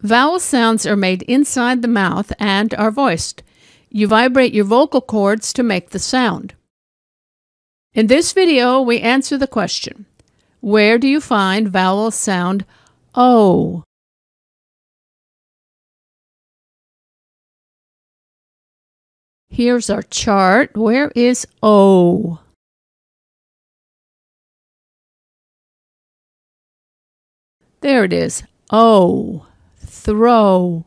Vowel sounds are made inside the mouth and are voiced. You vibrate your vocal cords to make the sound. In this video, we answer the question, where do you find vowel sound O? Here's our chart. Where is O? There it is. O. Throw.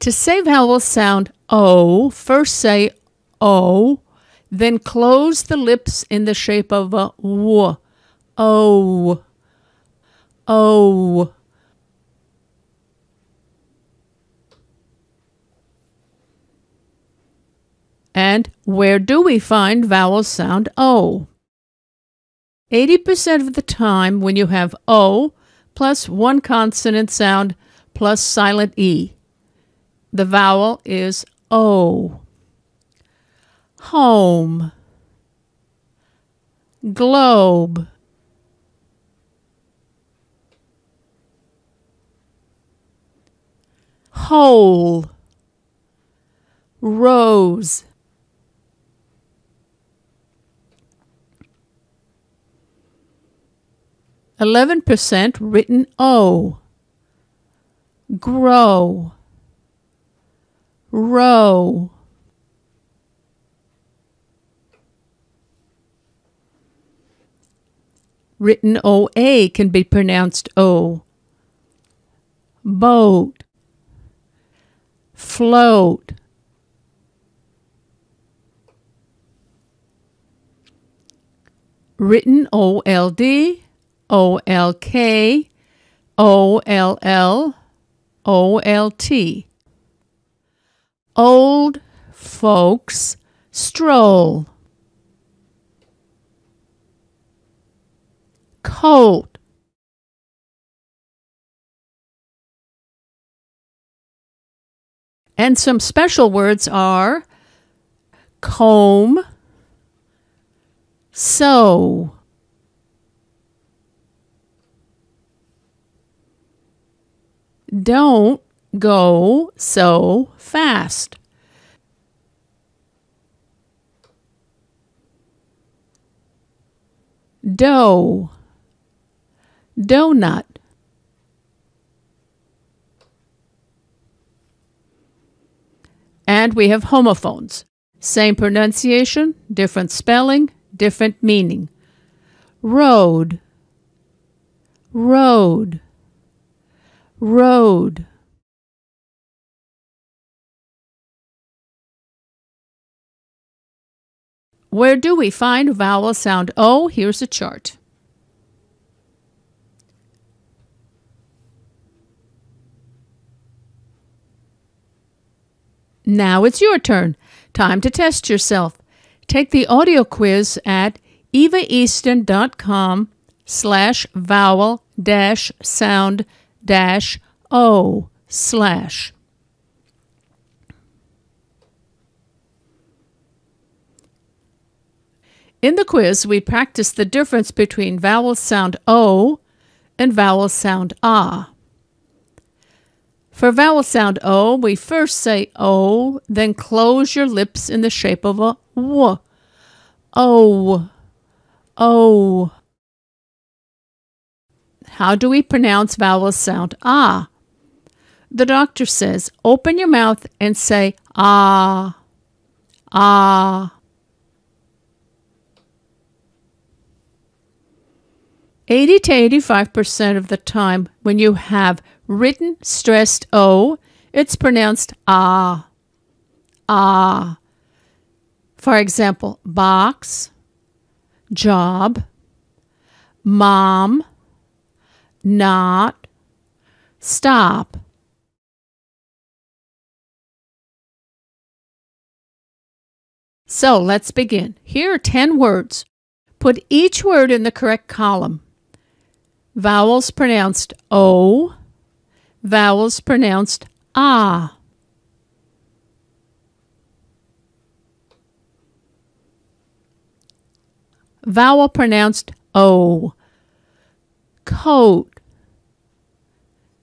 To say vowel sound O, first say O, then close the lips in the shape of a W. O. O. And where do we find vowel sound O? 80% of the time when you have O plus one consonant sound plus silent E, the vowel is O. Home. Globe. Hole. Rose. Eleven percent written O. Grow. Row. Written OA can be pronounced O. Boat. Float. Written OLD, OLK, OLL, OLT. Old folks stroll. Coat. And some special words are comb, sew. Don't go so fast. Dough, donut. And we have homophones. Same pronunciation, different spelling, different meaning. Road, road, road. Where do we find vowel sound O? Here's a chart. Now it's your turn. Time to test yourself. Take the audio quiz at evaeaston.com slash vowel dash sound dash O slash. In the quiz, we practice the difference between vowel sound O and vowel sound ah. For vowel sound O, we first say O, then close your lips in the shape of a W. O. O. How do we pronounce vowel sound ah? The doctor says, open your mouth and say ah. Ah. 80 to 85% of the time when you have written stressed O, it's pronounced ah. Ah. For example, box, job, mom, not, stop. So let's begin. Here are 10 words. Put each word in the correct column. Vowels pronounced O. Vowels pronounced ah. vowel pronounced O. Coat,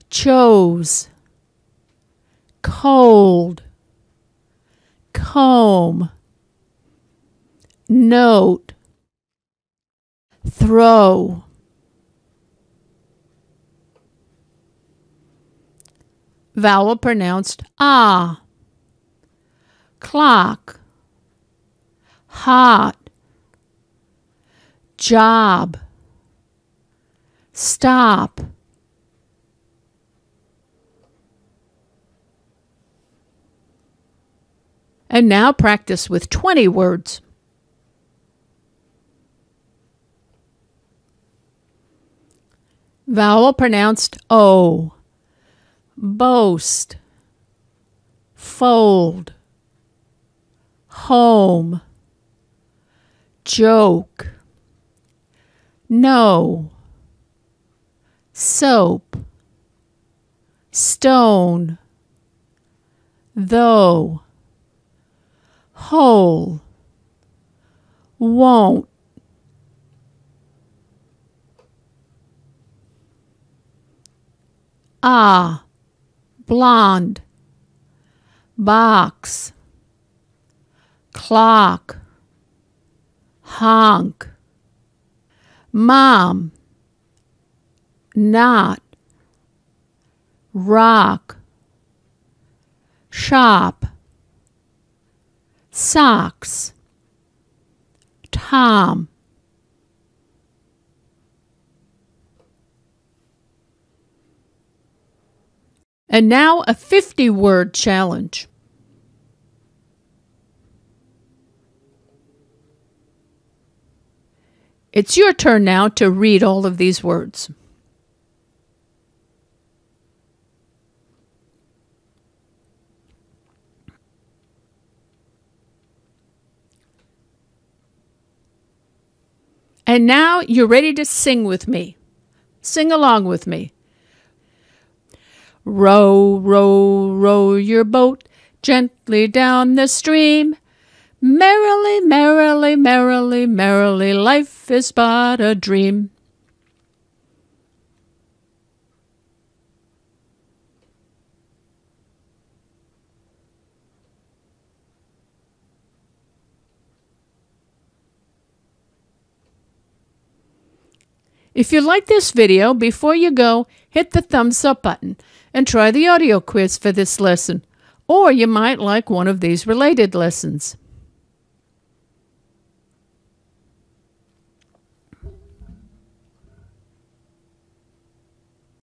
chose, cold, comb, note, throw. Vowel pronounced ah. Clock, hot, job, stop. And now practice with 20 words. Vowel pronounced O. Boast. Fold. Home. Joke. No. Soap. Stone. Though. Whole. Won't. Ah. Blonde. Box. Clock. Honk. Mom. Not. Rock. Shop. Socks. Tom. And now a 50 word challenge. It's your turn now to read all of these words. And now you're ready to sing with me. Sing along with me. Row, row, row your boat gently down the stream. Merrily, merrily, merrily, merrily, life is but a dream. If you like this video, before you go, hit the thumbs up button and try the audio quiz for this lesson. Or you might like one of these related lessons.